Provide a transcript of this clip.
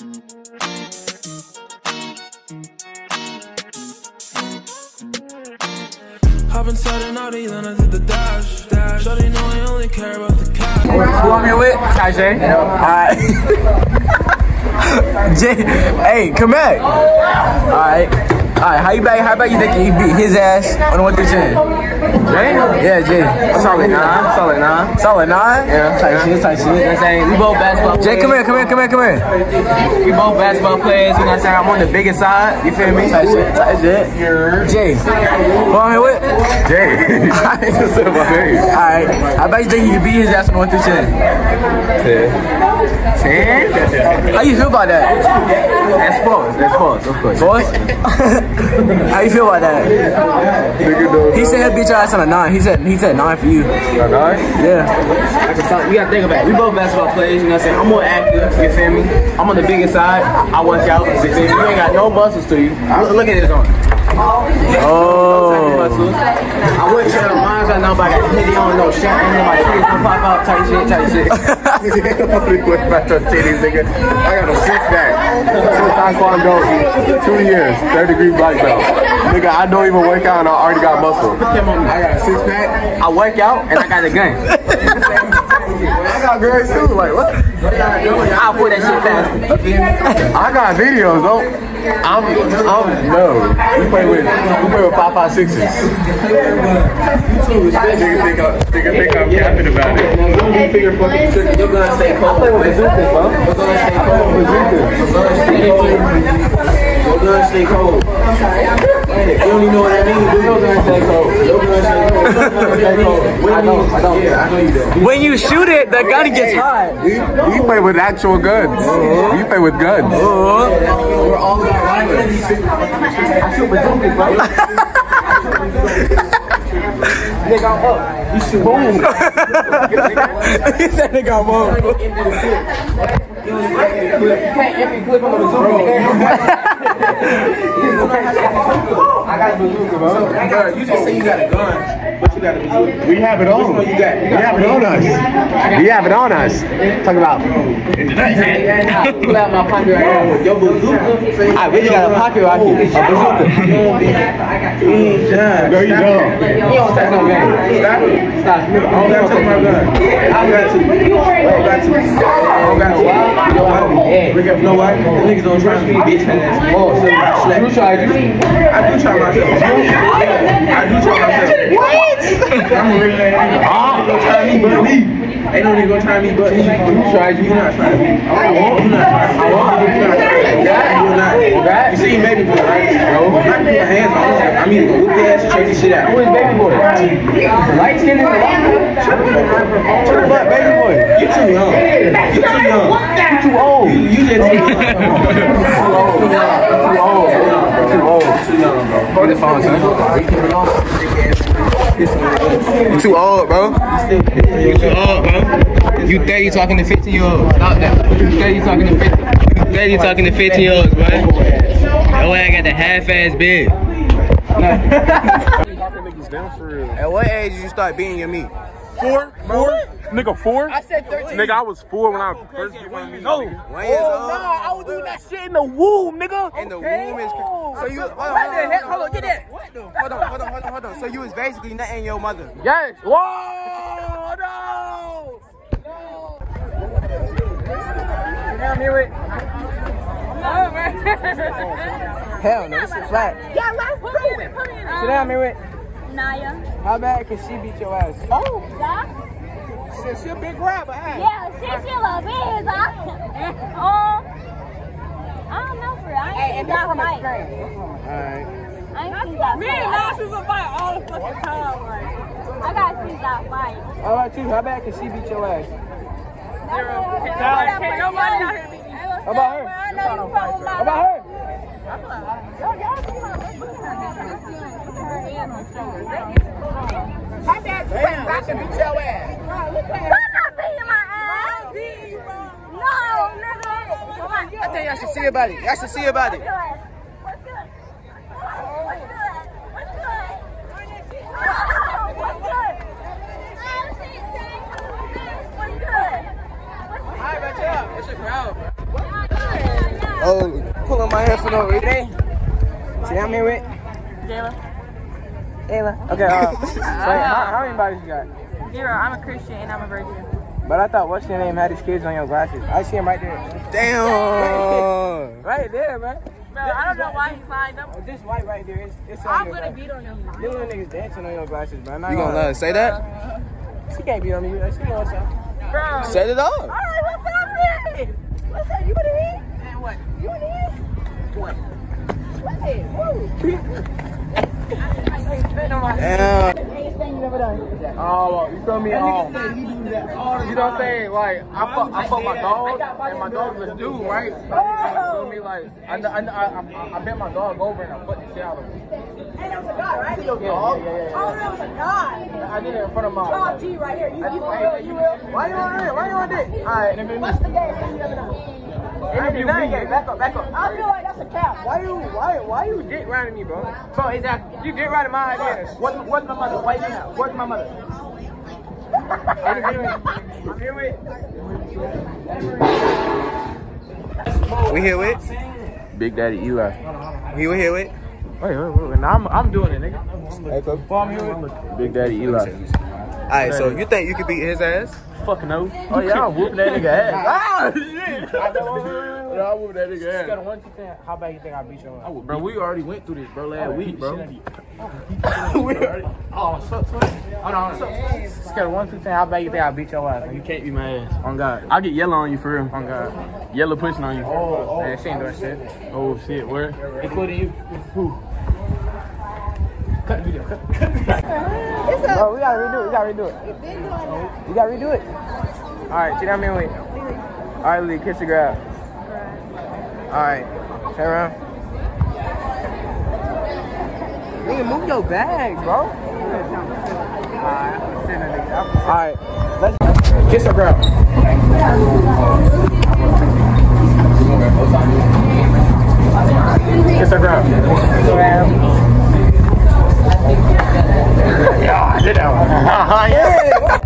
Hop inside an Audi, then I did the dash. dash. Shawty know I only care about the cash. Who I'm here with? Tajay. Alright. Jay, hey, come back. Alright. Alright, how you back? How about you think he beat his ass on the 1 through 10? Jay? Yeah, Jay. Solid nine. Solid nine. Solid 9? Yeah. Tight shit, tight shit. You know what I'm saying? We both basketball players. Jay, come here, come here, come here, come here. We both basketball players. You know what I'm saying? I'm on the bigger side. You feel me? Tight shit, tight shit. Jay, who I'm here with? Jay. I just said my name. Alright, how about you think he beat his ass on the 1 through 10? Ten. How you feel about that? That's false. That's false. Of course. Boy? how you feel about that? He said he'll beat your ass on a 9. He said, he said 9 for you. Nine? Yeah. You gotta think about it. We both basketball players, you know what I'm saying? I'm more active, you feel me? I'm on the bigger side. I work out, you feel me? You ain't got no muscles to you. Look, look at this on. Oh. Muscles. I wouldn't try to mind right now, but I got titty on, no shirt, and my titties gonna pop out, tight shit, tight shit. I got a six pack Taekwondo, two years, third degree black belt. Nigga, I don't even work out and I already got muscle. I got a six pack. I work out and I got a gun. I got girls too. Like what? I'll put that shit fast. You feel me? I got videos. Don't. I'm. I'm no. We play with. We play with five five sixes. Nigga think I'm. Nigga think I'm capping about it. You're gonna stay cold. I play with bazookas, bro. We're gonna stay cold. We're gonna stay cold. We're gonna stay cold. You don't even know what that means. We're gonna cold. We're gonna cold. We're gonna stay cold. I don't. I don't. Yeah, I know you do. When you shoot it, the gun gets hot. We, we play with actual guns. Uh-huh. We play with guns. We're all about rivals. I shoot bazookas, bro. Nigga, I'm up. You shoot boom. he said they got more. You can't empty clip on the bazooka. I got a bazooka, bro. You just say you got a gun, you got a bazooka. We have it on. You got, We have it on us. We have it on us. Talk about. Pull out my pocket right. Your bazooka. I really got a pocket rocket. A bazooka. Girl, you dumb. You don't touch no gun. Stop it. Stop. I don't got to touch my gun. I got to. I don't got to. I don't got to. You know why? Bring up, know why? The niggas don't try me, bitch ass. Oh, so you You tried you? I do try myself. I do try. Ah, don't try me but me. Ain't no nigga gonna try me but me. You tried you. You not trying me. I won't. You not trying me. I won't. You not trying me. You not. You. You see baby boy, right? Bro, I can put my hands on him. I'm either gonna whip your ass or check this shit out. Who is baby boy? Light skin in the Shut the fuck, baby boy. You too young. You too young. You too old. You, you just too young. Too old. Too old. Too old. Too young, bro. Hold the phone, You too old, bro. You too old, bro. You 30 talking to 50 year olds. Stop that. You 30 talking to 50. You 30 talking to 50 year olds, bro. Yo, I got the half ass big. At what age did you start beating your meat? Four? Four? Nigga, four? I said 13. Nigga, I was four when I first beat my meat. No. One years oh, old. I was doing that shit in the womb, nigga. And the womb is. Oh. So you. Hold on, What the heck? hold on, get that. Hold on, hold on, hold on, hold on. So you was basically nutting your mother. Yes. Whoa, Hell no, this is flat. Yeah, let's prove it. Put it in. Sit down, Mirrit. Naya. How bad can she beat your ass? Oh, Yeah? shit, she a big rapper, huh? Yeah, she she a bit, huh? Um, I don't know for real. I ain't seen that fight. Alright. I ain't seen that Me fight. and Nash was a fight all the fucking time. Like, I gotta see that fight. How about you? How bad can she beat your ass? About her? Fuck with my How about her? Not beating my ass. No, nigga. I think y'all should see about it. Y'all should see about it. What's good? What's good? What's good? Oh, What's good? What's good? Alright, bet you up. It's a crowd, bro. Oh, pulling my hair for no reason. See, I'm here with Jayla. Ayla. Okay, uh, how, how many bodies you got? Zero. I'm a Christian and I'm a virgin. But I thought, what's your name? Had these kids on your glasses. I see him right there. Damn. Right there, man. Bro, I don't know why he's signed up. Oh, This white right there, it's, it's on I'm your gonna glasses. beat on him. Them little niggas dancing on your glasses, bro. I'm not You gonna let her say that? She can't beat on me. She know what's up. Bro. Set it up. Alright, what's up, What's that? You wanna hit? And what? You wanna hit? What? What's it? Damn. Oh, you feel me? Um, you know what I'm saying? Like, I fuck, I fuck my dog, and my dog's a dude, right? You feel me? Like, I, I, I, I, I bent my dog over and I put the shit out of him. And that was a guy, right? Yeah, yeah, yeah, yeah. Oh, that was a guy. I did it in front of my. Oh, G right here. You, you real? hey, You real? Why you on it? Why you on it? All right, What's the game thing you? Interview me. Back up, back up. I feel like that's a cap. Why you, why, why you dick riding me, bro? Bro, exactly. You dick riding my ideas. What, what's my mother? Why you now? Where's my mother? We here with? Big Daddy Eli. We were here with? Wait, wait, wait, wait. Now I'm, I'm doing it, nigga. Hey, I'm here with Big Daddy Eli. Alright, so you think you could beat his ass? fucking no. Oh yeah, I'm whooping that nigga ass. Ah, shit. Yeah, I'm whooping that nigga Got a ass. one, two, ten. How bad you think I beat your ass? Bro, we already went through this, bro, last week, bro. we already. Oh, so, so, hold on, hold on. Scale of one, two, ten. How bad you think I beat your ass? You can't be my ass. On God. I'll get yellow on you for real. On God. Yellow pushing on you. Oh, Man, she ain't doing shit. Oh shit, where? Including you. Who? Cut the video. Cut, cut the video. Bro, we gotta redo it. We gotta redo it. You gotta redo it. All right, sit down, man. Wait. All right, Lee, kiss the grab. All right, turn around. Nigga, move your bag, bro. All right, let's kiss or grab. Kiss or grab. Yeah, one. yeah. Yeah,